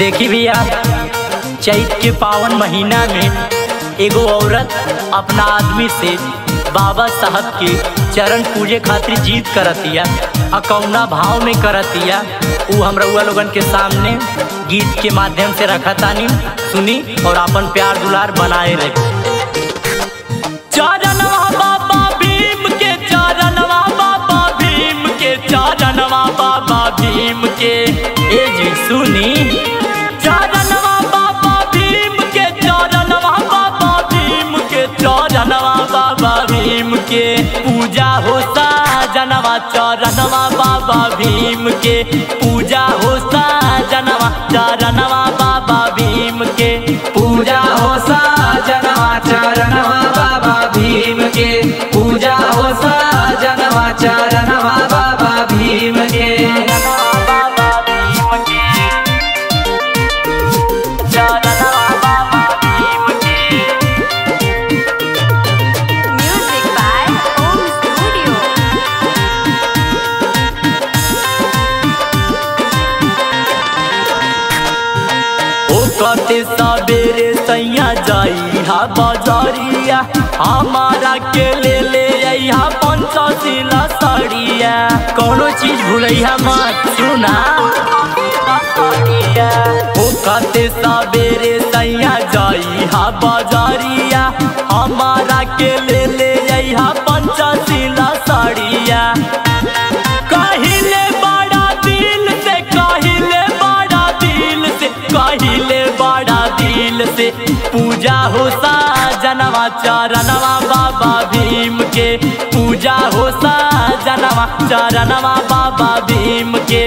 देखी भैया चैत के पावन महीना में एगो औरत अपना आदमी से बाबा साहब के चरण पूजे खातिर जीत करतिया आ कौना भाव में करतिया उ हम रउआ लोगन के सामने गीत के माध्यम से रखतानी सुनी और अपन प्यार दुलार बनाए रहे। भीम चरणवा बाबा भीम के पूजा हो जनवा चरणवा कते सबेरे सैया जाई। हा बाजारिया हमारा के ले ले अइहा पंचशीला साड़िया कोनो चीज़ भूलैहा मत सुना। ओ कते सबेरे सैया जाई। हा बाजारिया हमारा के ले ले अइहा पंचशीला साड़िया चरणवा बाबा भीम के। पूजा हो जनवा चरणवा बाबा भीम के।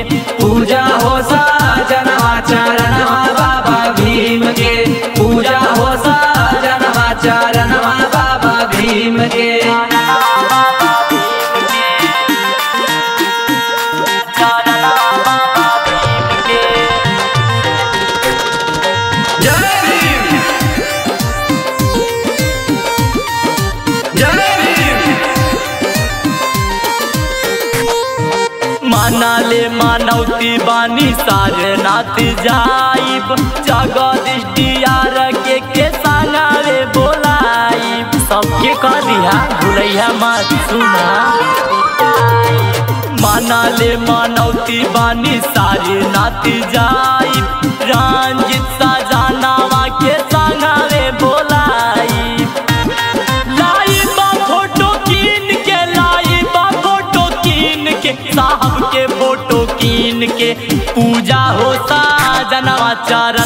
मानाले मानवती बानी सारनाथ जाइब। जगदीश दियार के के संगावे बोलाइब। सबके कह दिया भूलैया मत सुना। मानाले मानवती बानी सारनाथ जाइब। रंजित सजानावा कीन के पूजा होता जनवा चरणवा